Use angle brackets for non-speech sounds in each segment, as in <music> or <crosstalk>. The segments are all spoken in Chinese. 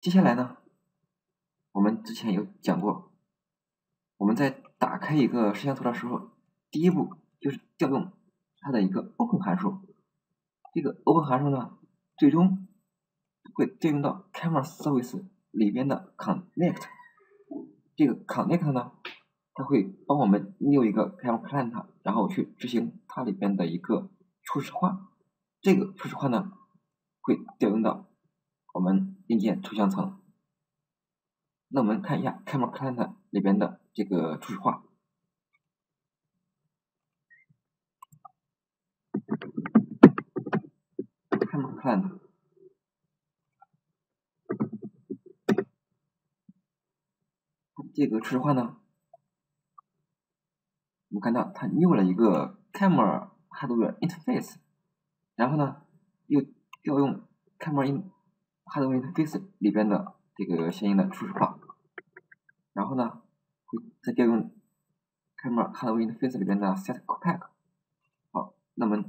接下来呢，我们之前有讲过，我们在打开一个摄像头的时候，第一步就是调用它的一个 open 函数。这个 open 函数呢，最终会调用到 camera service 里边的 connect。这个 connect 呢，它会帮我们 new 一个 camera client，然后去执行它里边的一个初始化。这个初始化呢，会调用到我们硬件图像层。那我们看一下 camera client 里边的这个初始化。camera client 这个初始化呢，我们看到它 new 了一个 camera hardware interface。然后呢，又调用 camera in hardware interface 里边的这个相应的初始化，然后呢，会再调用 camera hardware interface 里边的 set codec。好，那么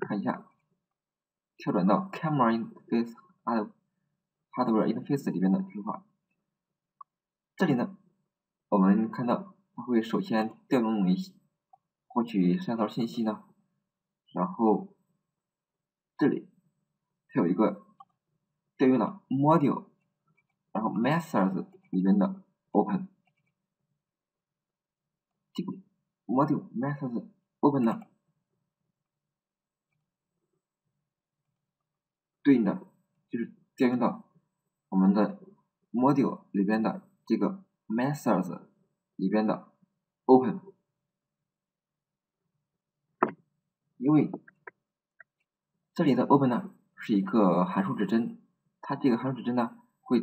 看一下，跳转到 camera interface hardware interface 里边的初始化，这里呢，我们看到它会首先调用一获取摄像头信息呢，然后。这里它有一个调用了 module，然后 methods 里面的 open，这个 module methods open 呢，对应的就是调用到我们的 module 里边的这个 methods 里边的 open，因为。这里的 open 呢是一个函数指针，它这个函数指针呢会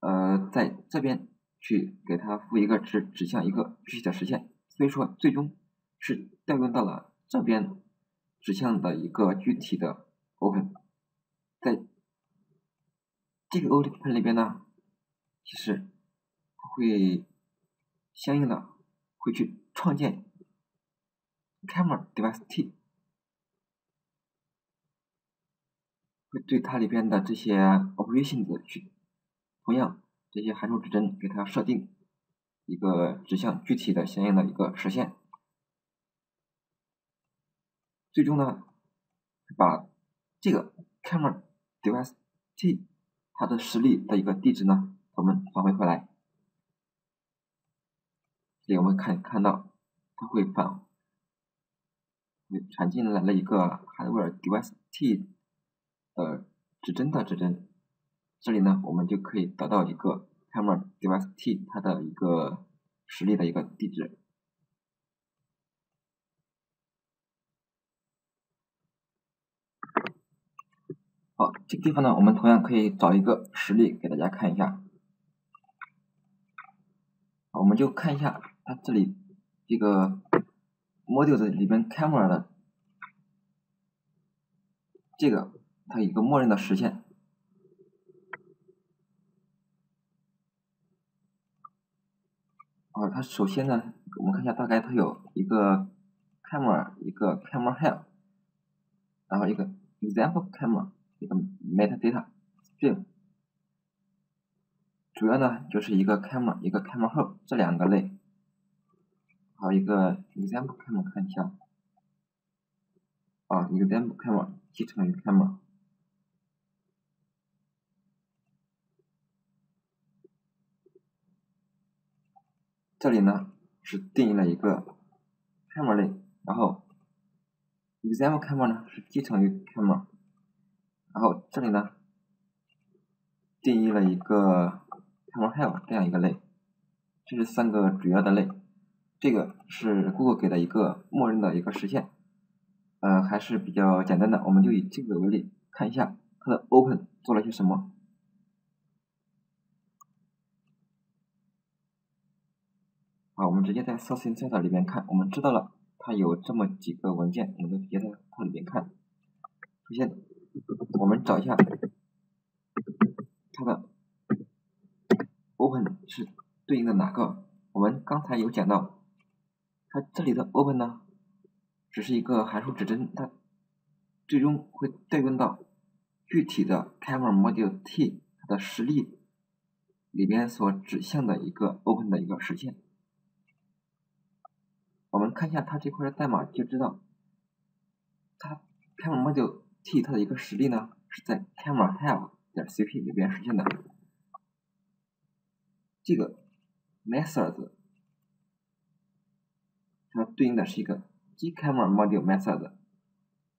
呃在这边去给它赋一个指指向一个具体的实现，所以说最终是调用到了这边指向的一个具体的 open，在这个 open 里边呢，其实会相应的会去创建 camera device t。会对它里边的这些 operations 去，同样这些函数指针给它设定一个指向具体的相应的一个实现，最终呢，把这个 camera device t 它的实例的一个地址呢，我们返回回来，这里我们看看到它会返，会传进来了一个 hardware device t。呃，指针的指针，这里呢，我们就可以得到一个 camera device t 它的一个实例的一个地址。好，这个地方呢，我们同样可以找一个实例给大家看一下。我们就看一下它这里这个 module 里边 camera 的这个。它一个默认的实现，啊，它首先呢，我们看一下，大概它有一个 camera，一个 camera help，然后一个 example camera，一个 metadata 对主要呢就是一个 camera，一个 camera help 这两个类，还有一个 example camera 看一下，啊，example camera 继承于 camera。这里呢是定义了一个 camera 类，然后 example camera 呢是继承于 camera，然后这里呢定义了一个 camera help 这样一个类，这是三个主要的类，这个是 Google 给的一个默认的一个实现，呃还是比较简单的，我们就以这个为例看一下它的 open 做了些什么。啊，我们直接在 Source Insight 里面看，我们知道了它有这么几个文件，我们就直接在它里面看。首先，我们找一下它的 Open 是对应的哪个？我们刚才有讲到，它这里的 Open 呢，只是一个函数指针，它最终会对应到具体的 Camera Module T 它的实例里边所指向的一个 open 的一个实现。我们看一下它这块的代码，就知道它 camera module t 它的一个实例呢是在 camera have 点 cp 里边实现的。这个 methods 它对应的是一个 gcamera module methods，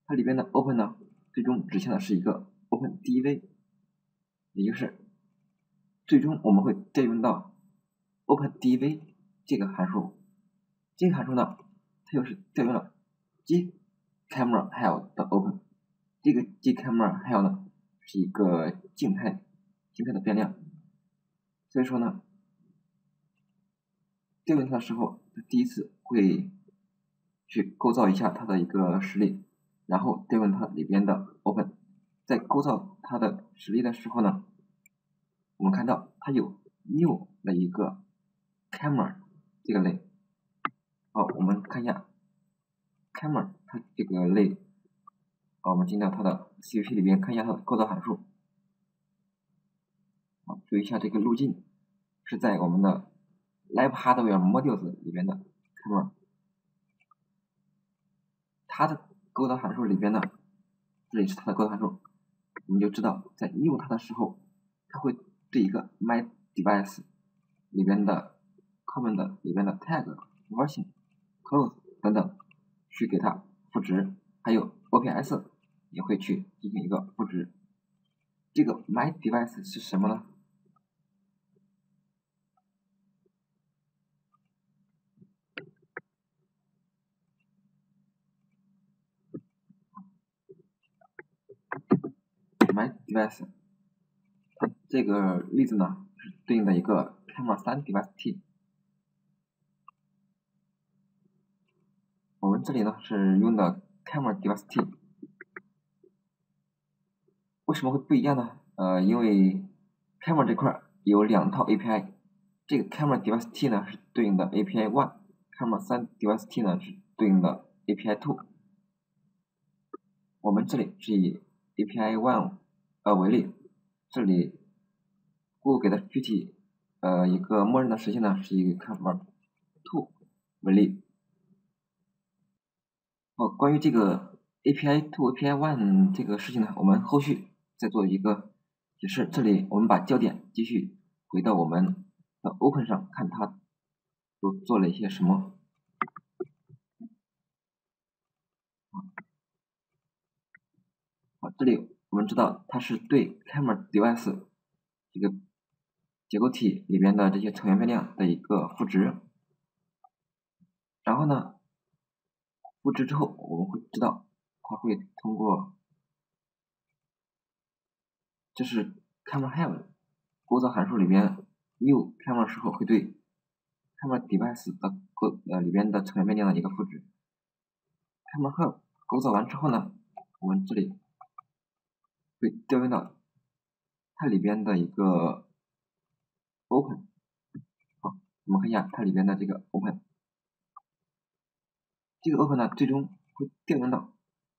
它里边的 open 呢，最终指向的是一个 open dv，也就是最终我们会调用到 open dv 这个函数。这个函数呢，它又是调用了 gcamera have 的 open，这个 gcamera have 呢是一个静态静态的变量，所以说呢。调用它的时候，它第一次会去构造一下它的一个实例，然后调用它里边的 open，在构造它的实例的时候呢，我们看到它有 new 的一个 camera 这个类。好，我们看一下 camera 它这个类，好，我们进到它的 CP 里边看一下它的构造函数。好，注意一下这个路径是在我们的。Live Hardware Modules 里边的 camera，它的构造函数里边的，这里是它的构造函数，我们就知道在用它的时候，它会对一个 My Device 里边的 Command 里边的 Tag、Version、Close 等等去给它赋值，还有 OPS 也会去进行一个赋值。这个 My Device 是什么呢？My？device，它这个例子呢是对应的一个 camera 3 device t。我这里呢是用的 camera device t。为什么会不一样呢？呃，因为 camera 这块有两套 API，这个 camera device t 呢是对应的 API one，camera 3 device t 呢是对应的 API two。我们这里是以 API one。呃，为例，这里我给的具体呃一个默认的实现呢，是以 camera two 为例。哦，关于这个 API to API one 这个事情呢，我们后续再做一个解释。这里我们把焦点继续回到我们的 open 上，看它都做了一些什么。好，这里。我们知道它是对 camera device 这个结构体里边的这些成员变量的一个赋值，然后呢，复制之后我们会知道它会通过，这是 camera have 构造函数里边 new camera 时候会对 camera device 的构呃里边的成员变量的一个复制，camera have 构造完之后呢，我们这里。会调用到它里边的一个 open，好，我们看一下它里边的这个 open，这个 open 呢，最终会调用到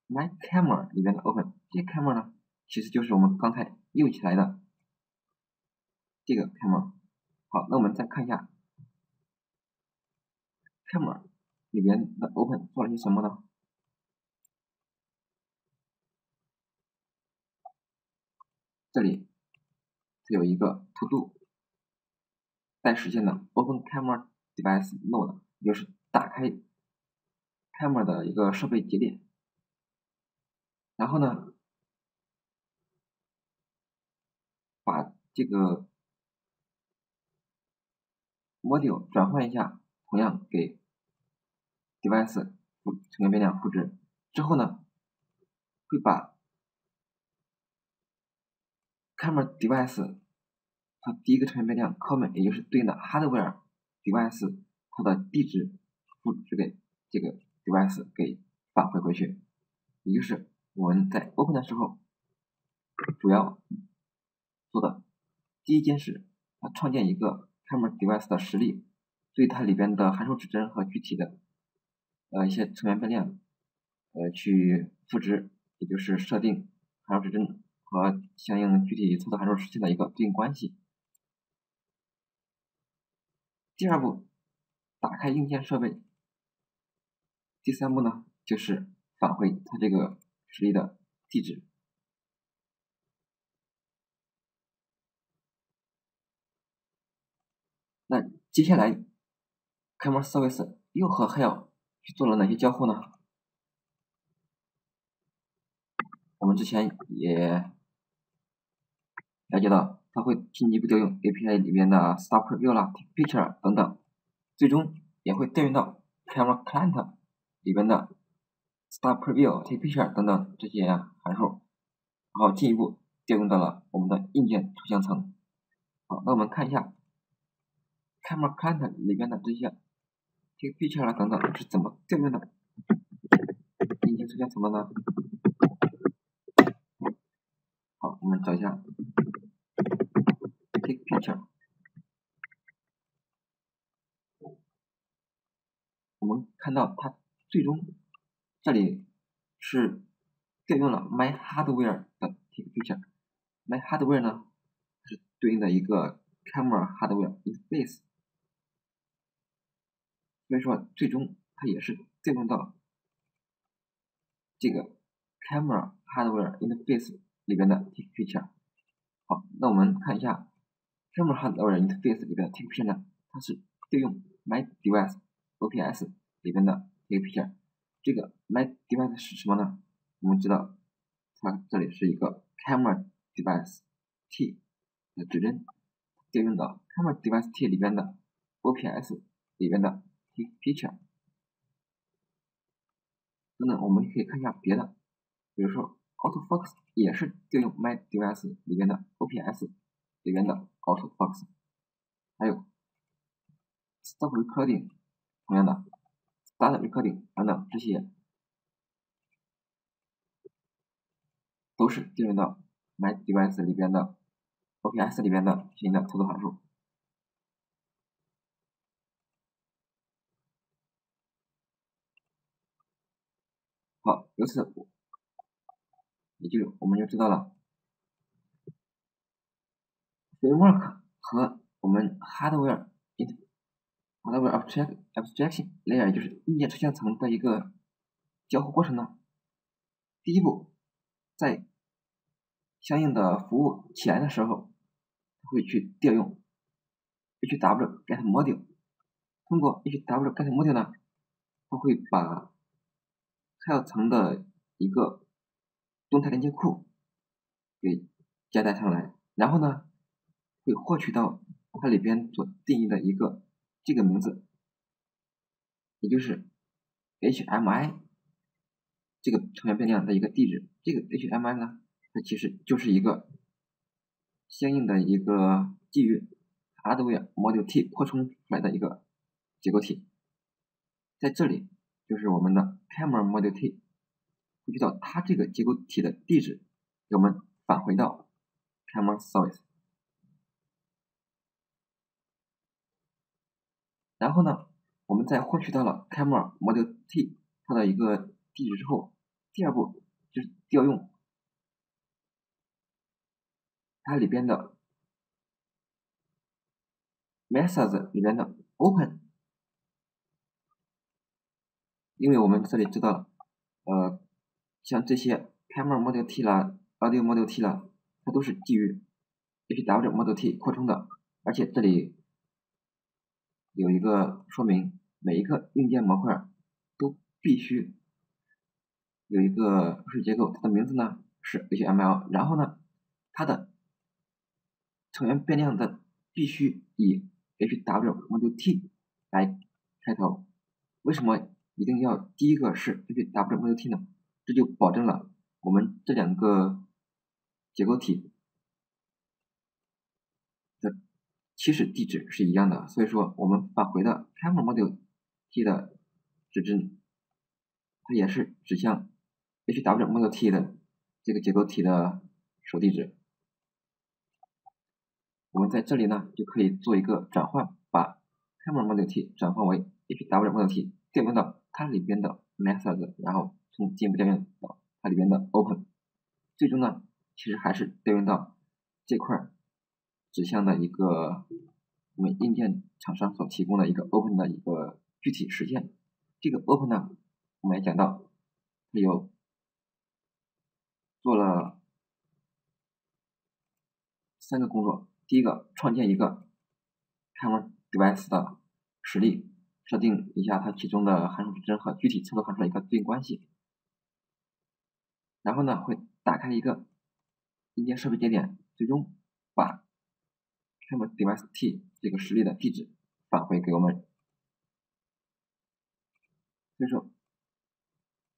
my camera 里边的 open，这个 camera 呢，其实就是我们刚才用起来的这个 camera，好，那我们再看一下 camera 里边的 open 做了些什么呢？这里它有一个 to do 待实现的 open camera device node，也就是打开 camera 的一个设备节点。然后呢，把这个 module 转换一下，同样给 device 成员变量赋值。之后呢，会把 camera device 它第一个成员变量 common，也就是对应的 hardware device 它的地址赋值给这个 device 给返回回去，也就是我们在 open 的时候主要做的第一件事，它创建一个 camera device 的实例，对它里边的函数指针和具体的呃一些成员变量呃去赋值，也就是设定函数指针。和相应具体操作函数实现的一个对应关系。第二步，打开硬件设备。第三步呢，就是返回它这个实例的地址。那接下来，Camera Service 又和 Hell 去做了哪些交互呢？我们之前也了解到。它会进一步调用 API 里面的 Start Preview 啦、Picture 等等，最终也会调用到 Camera Client 里边的 Start Preview、Take Picture 等等这些函数，然后进一步调用到了我们的硬件图像层。好，那我们看一下 Camera Client 里边的这些 Take Picture 啦等等是怎么调用的硬件图像层的呢？好，我们找一下。take picture，我们看到它最终这里是调用了 My Hardware 的 take picture，My Hardware 呢是对应的一个 Camera Hardware Interface，所以说最终它也是调用到这个 Camera Hardware Interface 里边的 take picture。好，那我们看一下。Camera Hardware Interface 里边的 Take Picture 呢，它是调用 My Device OPS 里边的 Take Picture。这个 My Device 是什么呢？我们知道，它这里是一个 Camera Device T 的指针，调用到 Camera Device T 里边的 OPS 里边的 Take Picture。等等，我们可以看一下别的，比如说 AutoFocus 也是调用 My Device 里边的 OPS 里边的。AutoFocus，还有 Stop Recording，同样的 Start Recording 等等这些，都是进入到 My Device 里边的 OPS 里边的新的操作函数。好，由此也就我们就知道了。Framework 和我们 Hardware Hardware Abstract Abstraction Layer，就是硬件抽象层的一个交互过程呢。第一步，在相应的服务起来的时候，会去调用 HW Get Module。通过 HW Get Module 呢，它会把 Hell 层的一个动态连接库给加载上来，然后呢。会获取到它里边所定义的一个这个名字，也就是 HMI 这个成员变量的一个地址。这个 HMI 呢，它其实就是一个相应的一个基于 Hardware Module T 扩充出来的一个结构体。在这里就是我们的 Camera Module T 获取到它这个结构体的地址，给我们返回到 Camera Source。然后呢，我们在获取到了 Camera Model T 它的一个地址之后，第二步就是调用它里边的 Methods 里边的 Open，因为我们这里知道，呃，像这些 Camera Model T 啦、Audio Model T 啦，它都是基于 HW Model T 扩充的，而且这里。有一个说明，每一个硬件模块都必须有一个数据结构，它的名字呢是 HML，然后呢，它的成员变量的必须以 HW_MT 来开头。为什么一定要第一个是 HW_MT 呢？这就保证了我们这两个结构体。起始地址是一样的，所以说我们返回的 camera module t 的指针，它也是指向 hw module t 的这个结构体的首地址。我们在这里呢就可以做一个转换，把 camera module t 转换为 hw module t，调用到它里边的 methods，然后从进一步调用到它里边的 open，最终呢其实还是调用到这块指向的一个我们硬件厂商所提供的一个 Open 的一个具体实现。这个 Open 呢，我们也讲到，它有做了三个工作。第一个，创建一个 Camera Device 的实例，设定一下它其中的函数指针和具体操作函数的一个对应关系。然后呢，会打开一个硬件设备节点，最终把 camera device t 这个实例的地址返回给我们。所以说，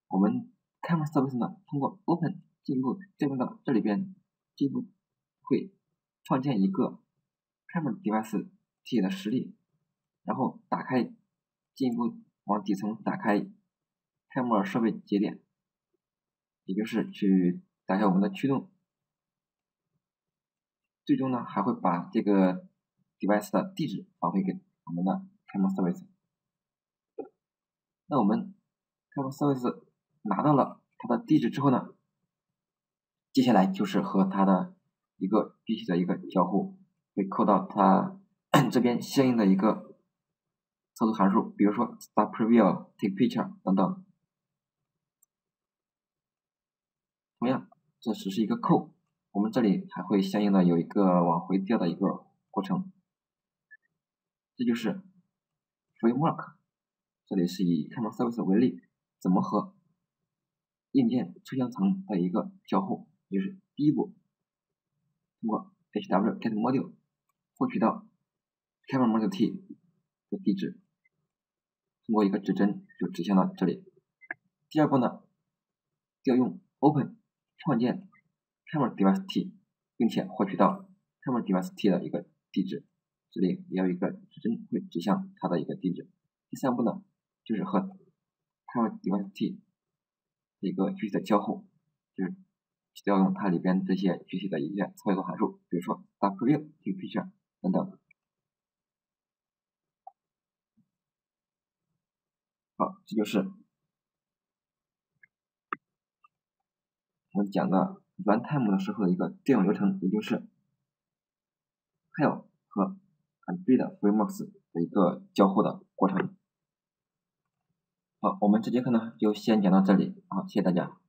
我们 camera service 呢，通过 open 进一步进入到这里边，进一步会创建一个 camera device t 的实例，然后打开，进一步往底层打开 camera 设备节点。也就是去打开我们的驱动，最终呢还会把这个 device 的地址返回给我们的 camera service。那我们 camera service 拿到了它的地址之后呢，接下来就是和它的一个具体的一个交互，会扣到它 <clears throat> 这边相应的一个操作函数，比如说 start preview、take picture 等等。同样，这只是一个扣，我们这里还会相应的有一个往回调的一个过程。这就是 framework，这里是以 camera service 为例，怎么和硬件抽象层的一个交互，就是第一步，通过 hw get module 获取到 camera module t 的地址，通过一个指针就指向到这里。第二步呢，调用 open。创建 camera device t，并且获取到 camera device t 的一个地址，这里也有一个指针会指向它的一个地址。第三步呢，就是和 camera device t 一个具体的交互，就是调用它里边这些具体的一些操作函数，比如说 WV 取 Picture 等等。好，这就是。我们讲的 runtime 的时候的一个调用流程，也就是 hell 和 Android frameworks 的一个交互的过程。好，我们这节课呢就先讲到这里，好，谢谢大家。